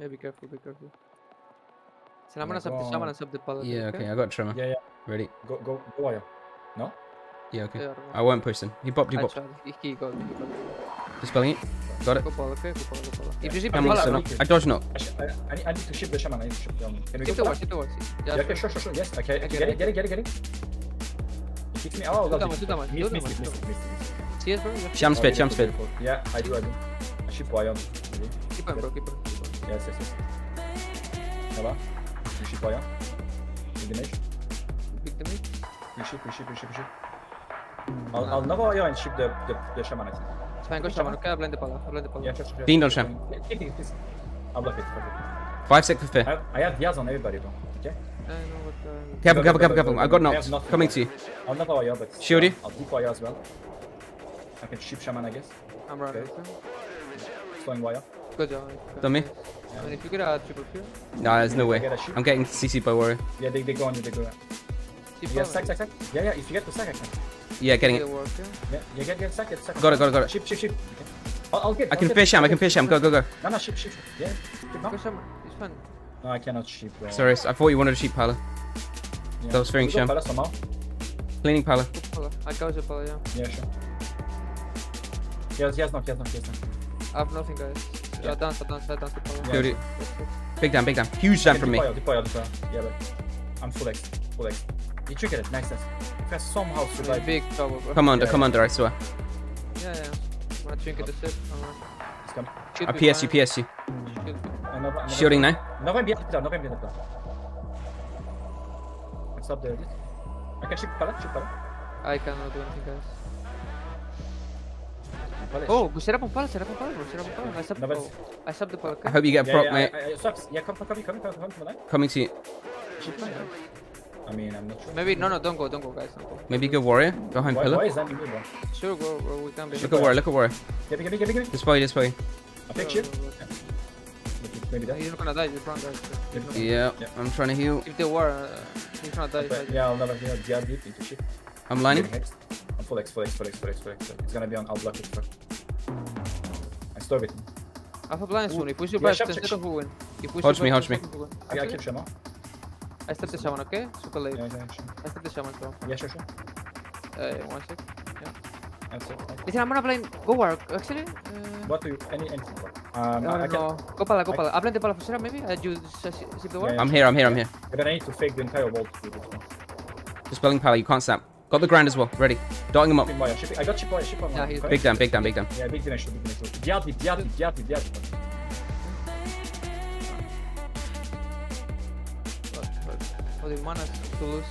Yeah, be careful, be careful. So I'm gonna sub go the shaman on. and sub the paladin. Yeah, okay, I got Tremor. Yeah, yeah. Ready? Go, go, go, Wire. No? Yeah, okay. Yeah, I won't push them. He popped, he I popped. He, he got it. He got it. Dispelling it. Got it. Go pala, okay? Go pala, go pala. If you see I'm pala, also no. not. I dodge not. I, sh- I, I, need, I need to ship the shaman. I need to ship the. Um, can we Keep go the for watch, that? keep the watch. Yeah, Yeah, okay, sure, sure, sure. Yes, okay. Okay, Get it, get it, get it, get it. He kicks me. Oh, Do lovely. damage, do damage, Miss, do miss, damage, miss, miss, miss. CS, bro. Yeah. Sham spit, sham spit. Yeah, I do, I do. I ship Wire. Really? Keep him, bro. Keep him. Keep him. Yes, yes, yes. Voilà. You ship Wire. Big damage. Big damage. We ship, we ship, we ship, we ship. I'll, I'll never Wire and ship the, the, the shaman, I think. It's fine, go shaman, okay? I blend the pala. I blend the pala. Yeah, sure, sure. sure. Bean on Sham. Yeah, it, please. I'll block it. Fuck it. Five sec for I have, I have Diaz on everybody though. Okay? I know what. Uh, Careful, careful, careful, careful. I got I knocked. nothing. Coming to you. I'll never wire, but Shield you. I'll deep wire as well. I can ship shaman, I guess. I'm running. Okay. Okay. Slowing wire. Good job. good Done me? job. And if you get a triple fear, Nah, there's no way. get a ship. I'm getting CC by Warrior. Yeah, they, they go on you, they go on. keep Yeah, going. sack, sack, sack. Yeah, yeah, if you get the sack, I can. Yeah, getting Get it. yeah. Yeah, yeah, get, get sack, get sack. Got it, got it, got it. Ship, ship, ship. Okay. I'll, I'll get. I I'll can fish him, I can fish him. Go, go, go. No, no, ship, ship, ship. Yeah. Ship, no? It's fine. no, I cannot ship, bro. Sorry, I thought you wanted a cheap Pala. Yeah. that was fearing We sham. palace somehow. Cleaning Pala. Pala. I got the pala, yeah. Yeah, sure. He has, he has knock, he has knock, he has knock. I have nothing, guys. Yeah. Yeah, dance, I dance, I dance the pala. Yeah, Killed it. yes, yes. Big damn, big damn. Huge damn Okay, from me. Deploy, deploy, deploy. Yeah, but I'm full X, full X. You triggered it, nice, nice. If I somehow I'm survive, big trouble, bro. Come under, Yeah, come yeah. under, I swear. Yeah, yeah. I'm gonna trinket the ship. I'm gonna it's come. shoot I me PS you. PS you. Shoot me. Another, another Shielding now. Nova bien plus tard, Nova bien plus tard. I stop the edit. I can ship pala, ship pala. I cannot do anything, guys. Pala, Oh, but set up on pala, set up on pala, bro. Set up on pala. I sub, No, but- oh, I sub the pala, I hope you get a yeah, proc, yeah, mate. I, I, stop. Yeah, come, come, come, come, come, come to the line. Coming to you. I mean, I'm not sure. Maybe, no, no, don't go, don't go, guys. Don't go. Maybe go Warrior. Behind Why, pillar. why is that me, bro? Sure, go, bro. We can be. Look at Warrior, look at Warrior. Give me, give me, give me, give me. This way, this way. I take Go, ship. go, go. Maybe that. He's not gonna die, just run, guys. Maybe not. Yeah, Yeah. I'm trying to heal. If they were, uh, he's gonna die. But, yeah, I'll never, you know, dive deep into ship. I'm lining. Getting hexed. I'm full X, full X, full X, full X, full X. It's gonna be on, I'll it for. I store it. I have a blind soon. If we Yeah, survive, shop, then shop, set shop. off, win. If we Hodge me, survive, hodge me. set off. I, I Actually, keep Shama. I step the shaman, okay? Super late. Yeah, yeah, sure. I step the shaman, bro. Yeah, sure, sure. Uh, one sec. That's it. Listen, I'm gonna blind. Go work, actually. Uh, What do you, any, anything? Um, I I, I don't can, know. Go pala, go pala. I blend the pala for Sarah, maybe? Uh, you s- s- the work? Yeah, I'm here, I'm here, I'm here. but I need to fake the entire wall to do this one. Dispelling Pala, you can't snap. Got the grind as well. Ready. Dotting him up. Shipping wire, shipping. I got chip wire, ship wire. Yeah, he's okay? Big damn, big damn, big damn. Yeah, big dimension, big dimension. Diati, diati, diati, diati. But, but, for the mana to lose.